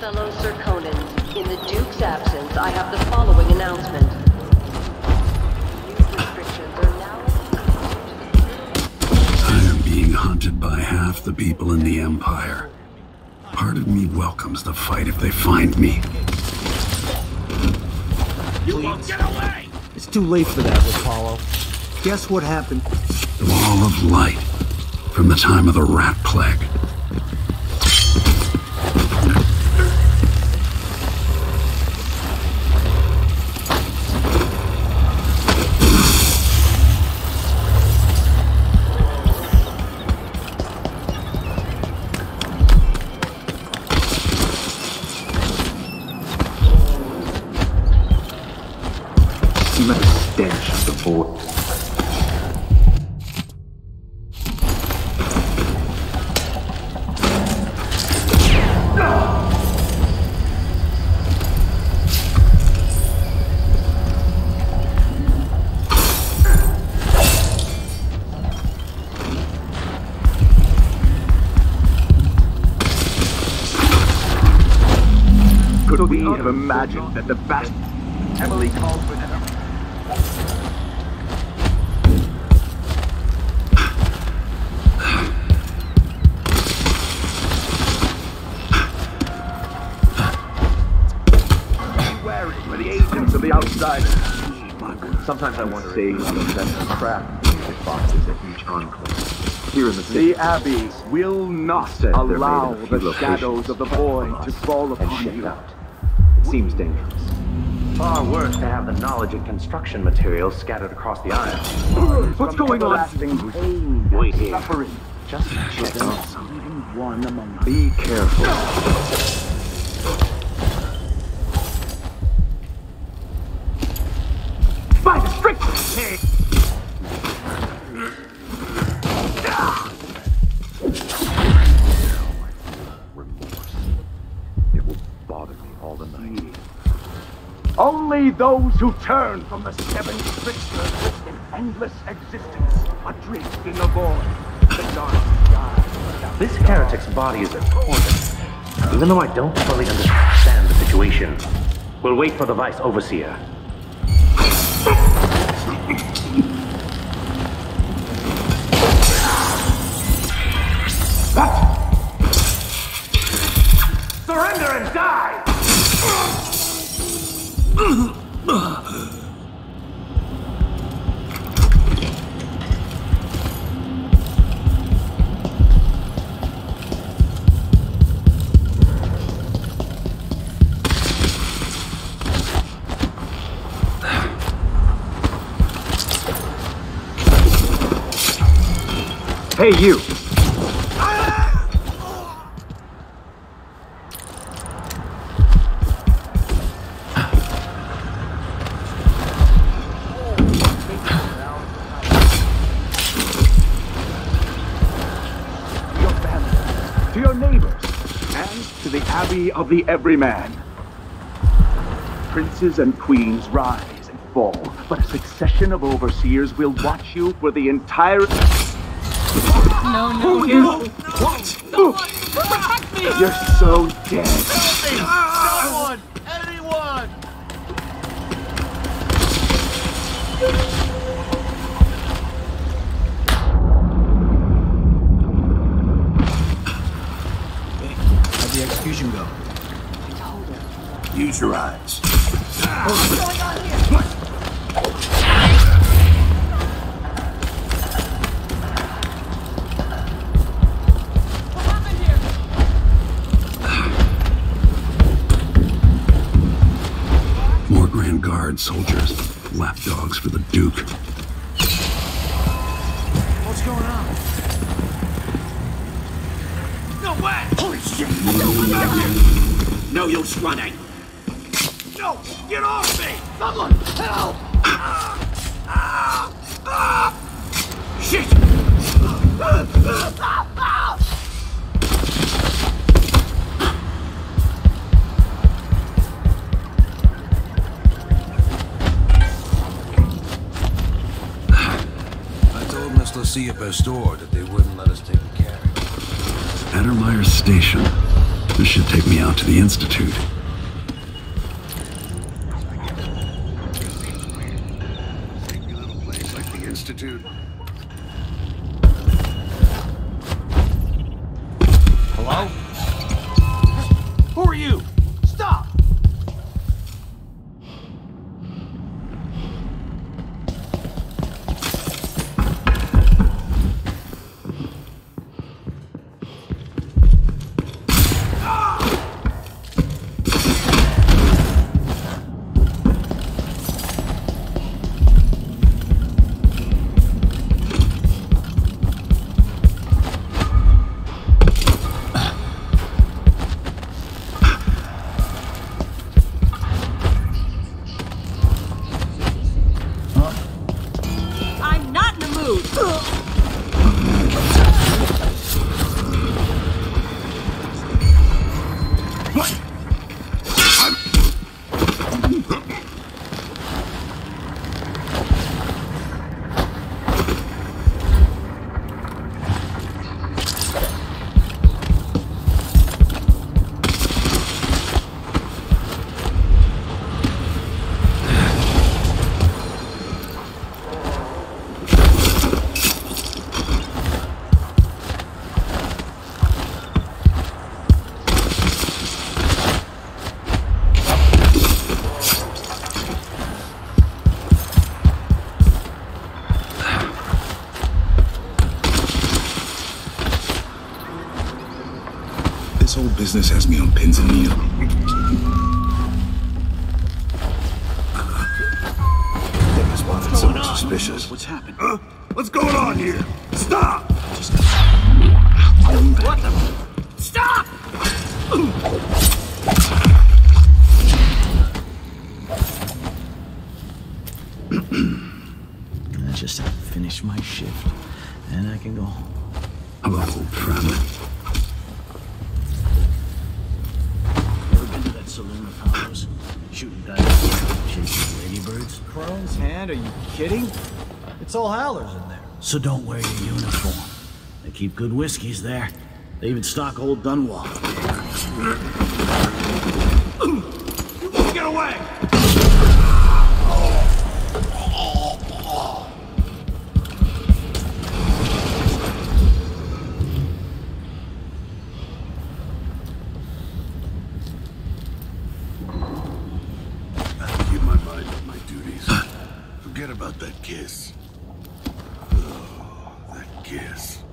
Fellow Serkonans, in the Duke's absence, I have the following announcement. Use restrictions are now... I am being hunted by half the people in the Empire. Part of me welcomes the fight if they find me. You must get away! It's too late for that, Apollo. Guess what happened? The Wall of Light. From the time of the Rat Plague. Smell the stench of the void. Could we have imagined that the vast Emily called Sometimes I wonder if that's crap music boxes at each enclave. Here in the city, the Abbey will not allow the shadows of the void to fall upon you. Out. It seems dangerous. Far worse to have the knowledge and construction materials scattered across the island. What's going on? Pain Wait here. suffering. Just check on Even one among us. Be careful. Only those who turn from the seven strictures in endless existence adrift in the void. The dark sky. This heretic's body is important. Even though I don't fully understand the situation, we'll wait for the Vice Overseer. Surrender and die! Hey, you! Of the Everyman. Princes and queens rise and fall, but a succession of overseers will watch you for the entire. No, no, Who no. is- What? Protect me! You're so dead. Someone! Your eyes. What happened here? More Grand Guard soldiers. Lapdogs for the Duke. What's going on? No way! Holy shit! No use running! No! Get off me! Someone! Help! Shit! I told Miss Lucia Pastor that they wouldn't let us take a carry. Addermire Station. This should take me out to the Institute. Institute. Hello? This business has me on pins and needles. They must spotted something suspicious. What's happened? Huh? What's going on here? Stop! What the? Stop! I just have to finish my shift, and I can go home. Hello, old friend. Ever Hand? Are you kidding? It's all howlers in there. So don't wear your uniform. They keep good whiskeys there. They even stock old Dunwall. Kiss.